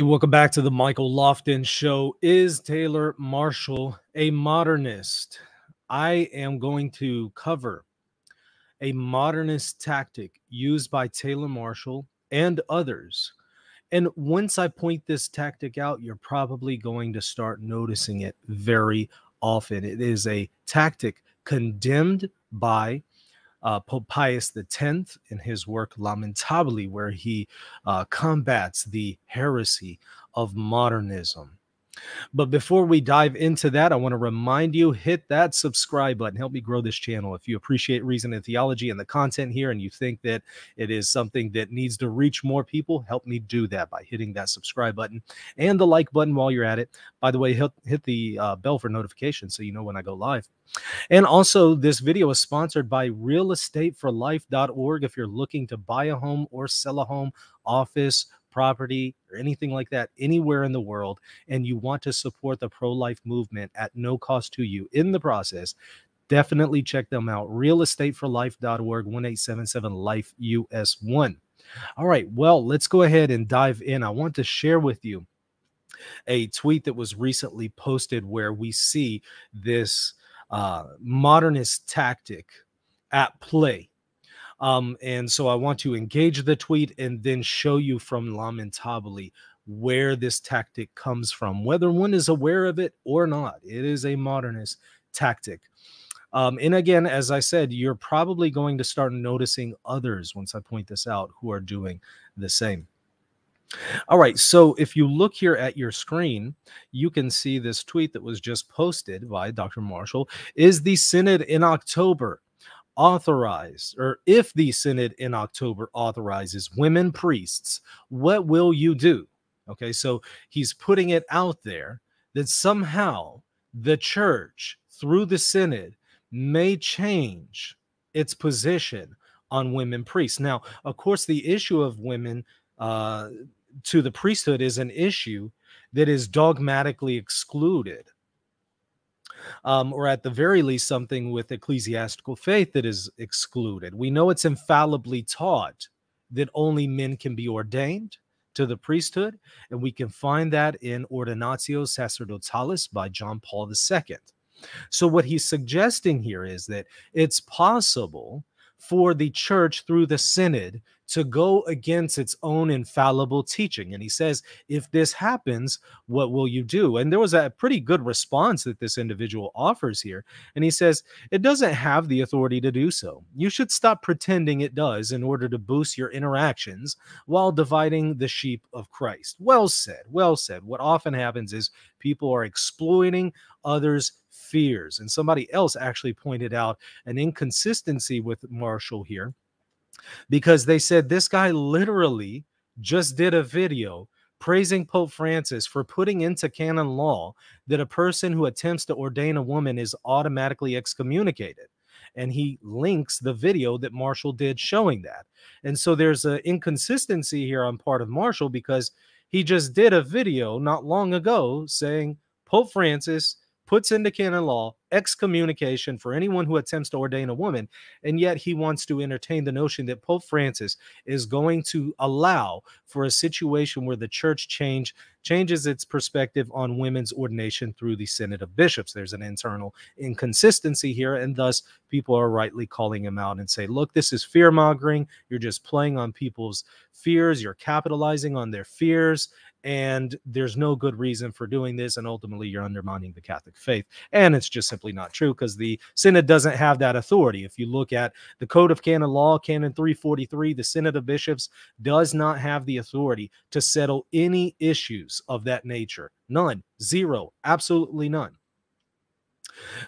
Welcome back to the Michael Lofton Show. Is Taylor Marshall a modernist? I am going to cover a modernist tactic used by Taylor Marshall and others. And once I point this tactic out, you're probably going to start noticing it very often. It is a tactic condemned by uh, Pope Pius X in his work Lamentabili, where he uh, combats the heresy of modernism. But before we dive into that, I want to remind you hit that subscribe button. Help me grow this channel. If you appreciate Reason and Theology and the content here and you think that it is something that needs to reach more people, help me do that by hitting that subscribe button and the like button while you're at it. By the way, hit, hit the uh, bell for notifications so you know when I go live. And also, this video is sponsored by realestateforlife.org. If you're looking to buy a home or sell a home, office, property, or anything like that anywhere in the world, and you want to support the pro life movement at no cost to you in the process, definitely check them out. Realestateforlife.org, 1877 Life US 1. All right, well, let's go ahead and dive in. I want to share with you a tweet that was recently posted where we see this uh, modernist tactic at play um, and so I want to engage the tweet and then show you from Lamentabili where this tactic comes from, whether one is aware of it or not. It is a modernist tactic. Um, and again, as I said, you're probably going to start noticing others once I point this out who are doing the same. All right, so if you look here at your screen, you can see this tweet that was just posted by Dr. Marshall. Is the Synod in October authorize, or if the Synod in October authorizes women priests, what will you do? Okay, so he's putting it out there that somehow the church through the Synod may change its position on women priests. Now, of course, the issue of women uh, to the priesthood is an issue that is dogmatically excluded um, or at the very least, something with ecclesiastical faith that is excluded. We know it's infallibly taught that only men can be ordained to the priesthood, and we can find that in Ordinatio Sacerdotalis by John Paul II. So, what he's suggesting here is that it's possible for the church through the synod to go against its own infallible teaching. And he says, if this happens, what will you do? And there was a pretty good response that this individual offers here. And he says, it doesn't have the authority to do so. You should stop pretending it does in order to boost your interactions while dividing the sheep of Christ. Well said. Well said. What often happens is people are exploiting others' fears. And somebody else actually pointed out an inconsistency with Marshall here because they said this guy literally just did a video praising Pope Francis for putting into canon law that a person who attempts to ordain a woman is automatically excommunicated. And he links the video that Marshall did showing that. And so there's an inconsistency here on part of Marshall because he just did a video not long ago saying Pope Francis puts into canon law excommunication for anyone who attempts to ordain a woman. And yet he wants to entertain the notion that Pope Francis is going to allow for a situation where the church change changes its perspective on women's ordination through the Synod of Bishops. There's an internal inconsistency here, and thus people are rightly calling him out and say, look, this is fear mongering. You're just playing on people's fears, you're capitalizing on their fears, and there's no good reason for doing this and ultimately you're undermining the catholic faith. And it's just simply not true because the synod doesn't have that authority. If you look at the code of canon law canon 343 the synod of bishops does not have the authority to settle any issues of that nature. None. Zero. Absolutely none.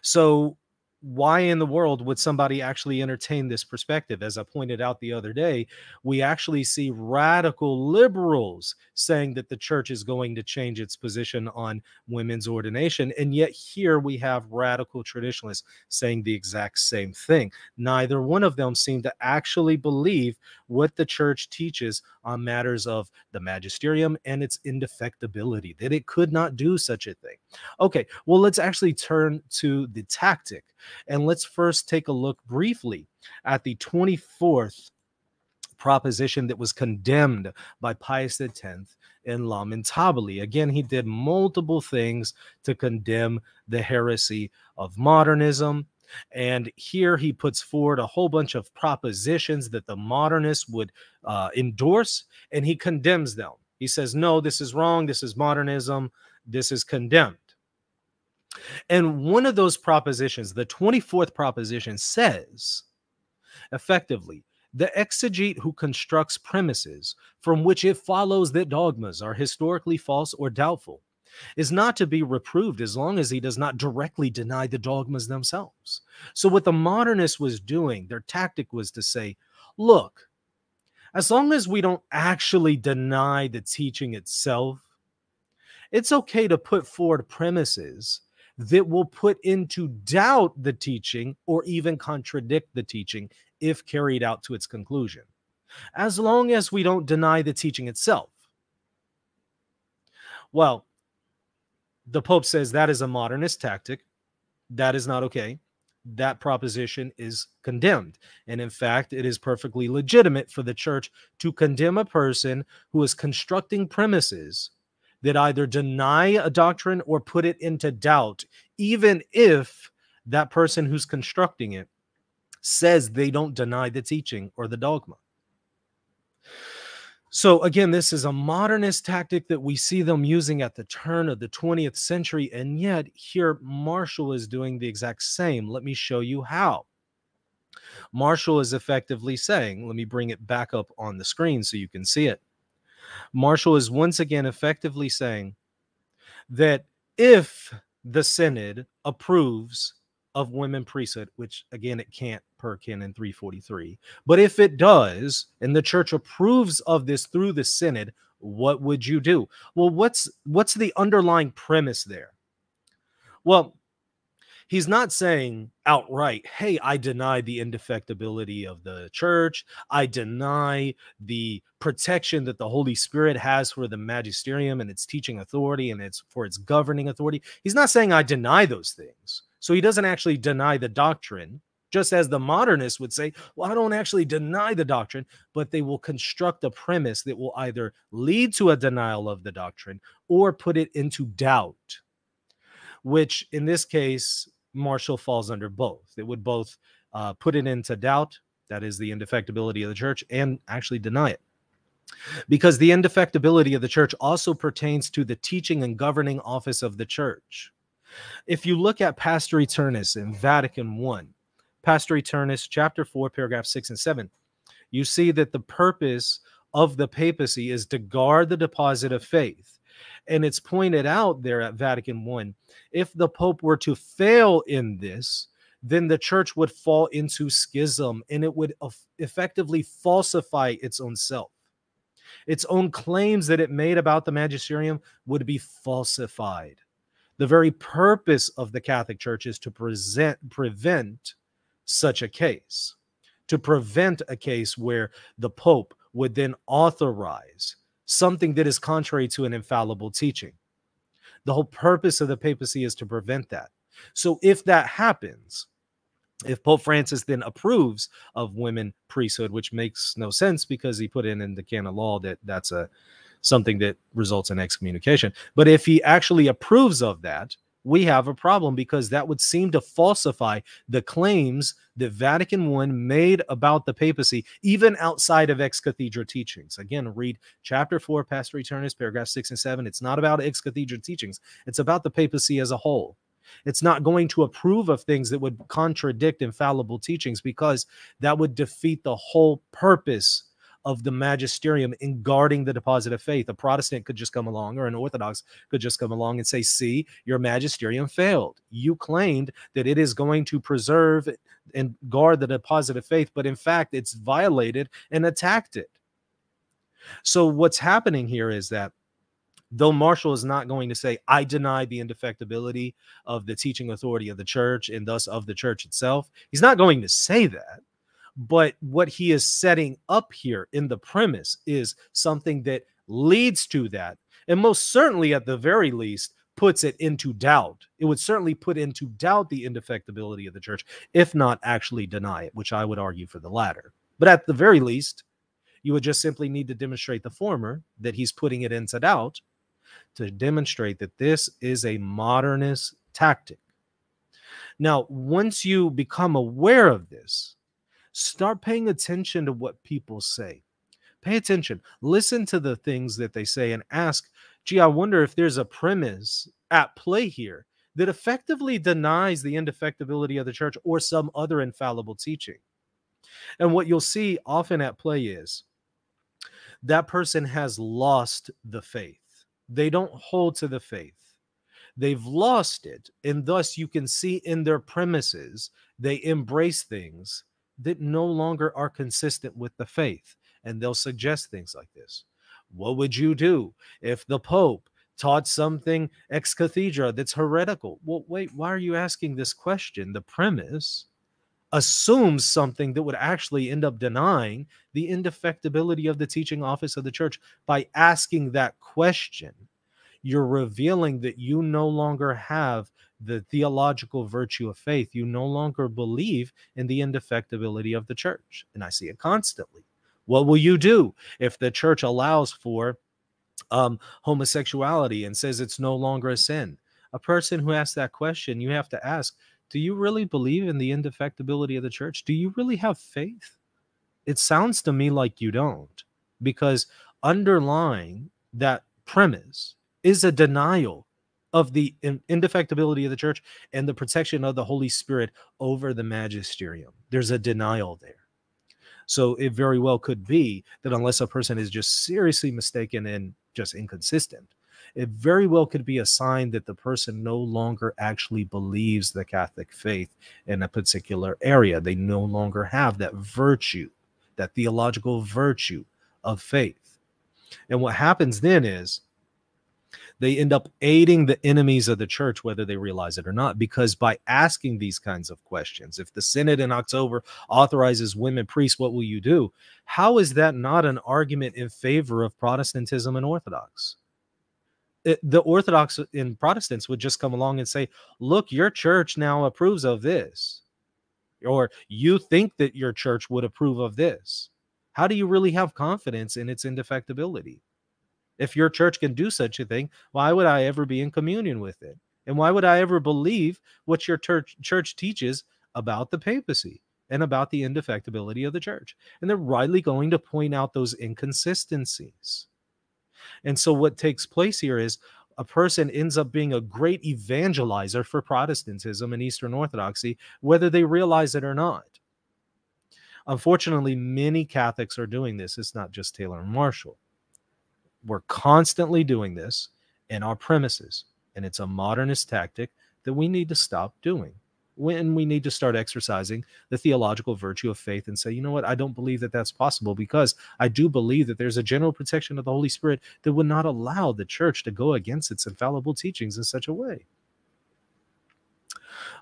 So why in the world would somebody actually entertain this perspective? As I pointed out the other day, we actually see radical liberals saying that the church is going to change its position on women's ordination. And yet here we have radical traditionalists saying the exact same thing. Neither one of them seem to actually believe what the church teaches on matters of the magisterium and its indefectibility, that it could not do such a thing. Okay, well, let's actually turn to the tactic and let's first take a look briefly at the 24th proposition that was condemned by Pius X in Lamentabili. Again, he did multiple things to condemn the heresy of modernism. And here he puts forward a whole bunch of propositions that the modernists would uh, endorse, and he condemns them. He says, No, this is wrong. This is modernism. This is condemned. And one of those propositions, the 24th proposition, says effectively the exegete who constructs premises from which it follows that dogmas are historically false or doubtful is not to be reproved as long as he does not directly deny the dogmas themselves. So, what the modernist was doing, their tactic was to say, look, as long as we don't actually deny the teaching itself, it's okay to put forward premises that will put into doubt the teaching or even contradict the teaching if carried out to its conclusion, as long as we don't deny the teaching itself. Well, the Pope says that is a modernist tactic. That is not okay. That proposition is condemned. And in fact, it is perfectly legitimate for the church to condemn a person who is constructing premises that either deny a doctrine or put it into doubt, even if that person who's constructing it says they don't deny the teaching or the dogma. So, again, this is a modernist tactic that we see them using at the turn of the 20th century. And yet, here, Marshall is doing the exact same. Let me show you how. Marshall is effectively saying, let me bring it back up on the screen so you can see it. Marshall is once again effectively saying that if the Synod approves of women priesthood, which again it can't per canon 343, but if it does, and the church approves of this through the Synod, what would you do? Well, what's what's the underlying premise there? Well, he's not saying outright, hey, I deny the indefectibility of the church. I deny the protection that the Holy Spirit has for the magisterium and its teaching authority and its for its governing authority. He's not saying I deny those things. So he doesn't actually deny the doctrine, just as the modernists would say, well, I don't actually deny the doctrine, but they will construct a premise that will either lead to a denial of the doctrine or put it into doubt which in this case Marshall falls under both. It would both uh, put it into doubt, that is the indefectibility of the church, and actually deny it. Because the indefectibility of the church also pertains to the teaching and governing office of the church. If you look at Pastor Aeternus in Vatican I, Pastor Aeternus, chapter 4, paragraph 6 and 7, you see that the purpose of the papacy is to guard the deposit of faith and it's pointed out there at Vatican I if the Pope were to fail in this, then the church would fall into schism and it would effectively falsify its own self. Its own claims that it made about the magisterium would be falsified. The very purpose of the Catholic Church is to present, prevent such a case, to prevent a case where the Pope would then authorize something that is contrary to an infallible teaching. The whole purpose of the papacy is to prevent that. So if that happens, if Pope Francis then approves of women priesthood, which makes no sense because he put in in the canon law that that's a something that results in excommunication. But if he actually approves of that, we have a problem because that would seem to falsify the claims that Vatican I made about the papacy, even outside of ex cathedra teachings. Again, read chapter 4, Pastor Aeternus, paragraph 6 and 7. It's not about ex cathedra teachings, it's about the papacy as a whole. It's not going to approve of things that would contradict infallible teachings because that would defeat the whole purpose of the magisterium in guarding the deposit of faith. A Protestant could just come along, or an Orthodox could just come along and say, See, your magisterium failed. You claimed that it is going to preserve and guard the deposit of faith, but in fact, it's violated and attacked it. So, what's happening here is that though Marshall is not going to say, I deny the indefectibility of the teaching authority of the church and thus of the church itself, he's not going to say that. But what he is setting up here in the premise is something that leads to that. And most certainly, at the very least, puts it into doubt. It would certainly put into doubt the indefectibility of the church, if not actually deny it, which I would argue for the latter. But at the very least, You would just simply need to demonstrate the former, that he's putting it into doubt, to demonstrate that this is a modernist tactic. Now, once you become aware of this, start paying attention to what people say. Pay attention, listen to the things that they say, and ask, gee, I wonder if there's a premise at play here that effectively denies the indefectibility of the church or some other infallible teaching. And what you'll see often at play is that person has lost the faith. They don't hold to the faith. They've lost it. And thus, you can see in their premises, they embrace things that no longer are consistent with the faith. And they'll suggest things like this What would you do if the Pope taught something ex cathedra that's heretical? Well, wait, why are you asking this question? The premise assumes something that would actually end up denying the indefectibility of the teaching office of the church by asking that question you're revealing that you no longer have the theological virtue of faith you no longer believe in the indefectibility of the church and i see it constantly what will you do if the church allows for um, homosexuality and says it's no longer a sin a person who asks that question you have to ask do you really believe in the indefectibility of the church? Do you really have faith? It sounds to me like you don't, because underlying that premise is a denial of the indefectibility of the church and the protection of the Holy Spirit over the magisterium. There's a denial there. So it very well could be that unless a person is just seriously mistaken and just inconsistent, it very well could be a sign that the person no longer actually believes the Catholic faith in a particular area. They no longer have that virtue, that theological virtue of faith. And what happens then is they end up aiding the enemies of the church, whether they realize it or not, because by asking these kinds of questions, if the Synod in October authorizes women priests, what will you do? How is that not an argument in favor of Protestantism and Orthodox? it, the Orthodox and Protestants would just come along and say, look, your church now approves of this. Or you think that your church would approve of this. How do you really have confidence in its indefectibility? If your church can do such a thing, why would I ever be in communion with it? And why would I ever believe what your church, church teaches about the papacy and about the indefectibility of the church? And they're rightly going to point out those inconsistencies. And so what takes place here is a person ends up being a great evangelizer for Protestantism and Eastern Orthodoxy, whether they realize it or not. Unfortunately, many Catholics are doing this. It's not just Taylor and Marshall. We're constantly doing this in our premises, and it's a modernist tactic that we need to stop doing when we need to start exercising the theological virtue of faith and say, you know what, I don't believe that that's possible because I do believe that there's a general protection of the Holy Spirit that would not allow the church to go against its infallible teachings in such a way.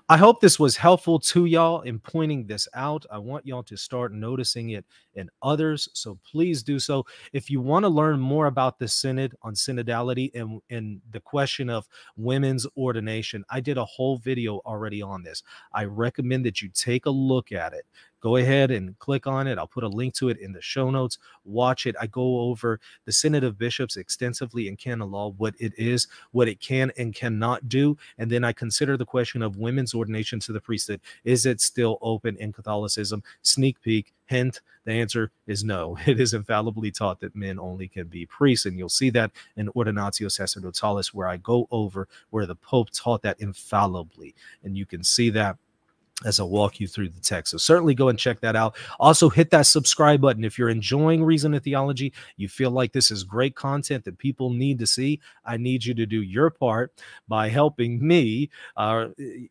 I hope this was helpful to y'all in pointing this out. I want y'all to start noticing it in others. So please do so. If you want to learn more about the synod on synodality and, and the question of women's ordination, I did a whole video already on this. I recommend that you take a look at it go ahead and click on it. I'll put a link to it in the show notes. Watch it. I go over the Synod of Bishops extensively in canon law, what it is, what it can and cannot do. And then I consider the question of women's ordination to the priesthood. Is it still open in Catholicism? Sneak peek. Hint, the answer is no. It is infallibly taught that men only can be priests. And you'll see that in Ordinatio Sacerdotalis, where I go over where the Pope taught that infallibly. And you can see that as I walk you through the text. So certainly go and check that out. Also, hit that subscribe button if you're enjoying Reason and Theology. You feel like this is great content that people need to see. I need you to do your part by helping me uh,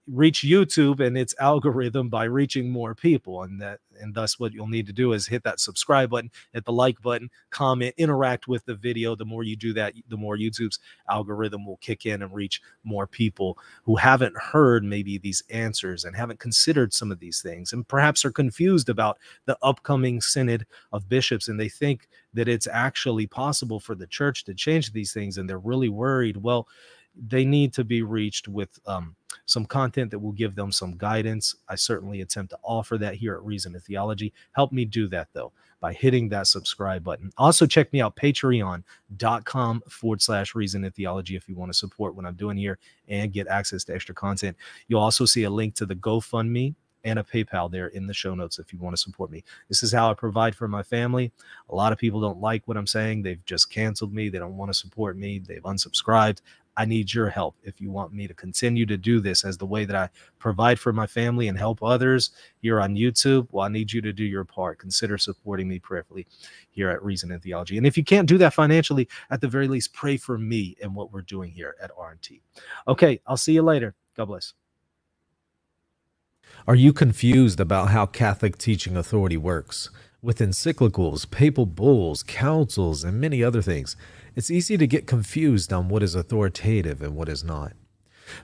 reach YouTube and its algorithm by reaching more people. And that and thus what you'll need to do is hit that subscribe button, hit the like button, comment, interact with the video. The more you do that, the more YouTube's algorithm will kick in and reach more people who haven't heard maybe these answers and haven't considered some of these things and perhaps are confused about the upcoming synod of bishops and they think that it's actually possible for the church to change these things and they're really worried. Well, they need to be reached with um, some content that will give them some guidance. I certainly attempt to offer that here at Reason and Theology. Help me do that though by hitting that subscribe button. Also, check me out, patreon.com forward slash reason and theology if you want to support what I'm doing here and get access to extra content. You'll also see a link to the GoFundMe and a PayPal there in the show notes if you want to support me. This is how I provide for my family. A lot of people don't like what I'm saying. They've just canceled me. They don't want to support me. They've unsubscribed. I need your help if you want me to continue to do this as the way that I provide for my family and help others here on YouTube. Well, I need you to do your part. Consider supporting me prayerfully here at Reason and Theology. And if you can't do that financially, at the very least, pray for me and what we're doing here at RNT. Okay, I'll see you later. God bless. Are you confused about how Catholic teaching authority works? With encyclicals, papal bulls, councils, and many other things, it's easy to get confused on what is authoritative and what is not.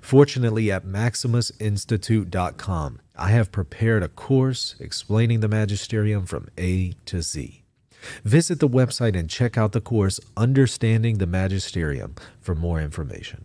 Fortunately, at MaximusInstitute.com, I have prepared a course explaining the magisterium from A to Z. Visit the website and check out the course Understanding the Magisterium for more information.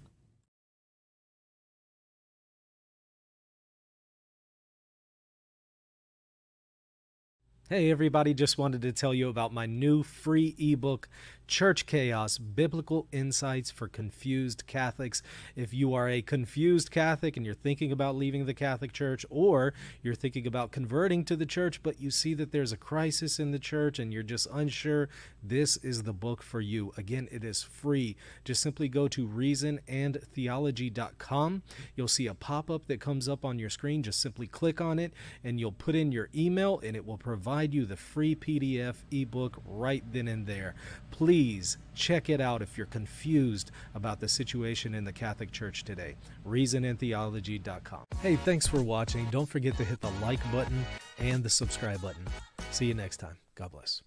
Hey, everybody, just wanted to tell you about my new free ebook, Church Chaos Biblical Insights for Confused Catholics. If you are a confused Catholic and you're thinking about leaving the Catholic Church, or you're thinking about converting to the church, but you see that there's a crisis in the church and you're just unsure, this is the book for you. Again, it is free. Just simply go to reasonandtheology.com. You'll see a pop up that comes up on your screen. Just simply click on it and you'll put in your email and it will provide you the free PDF ebook right then and there. Please please check it out if you're confused about the situation in the Catholic Church today. ReasonandTheology.com. Hey, thanks for watching. Don't forget to hit the like button and the subscribe button. See you next time. God bless.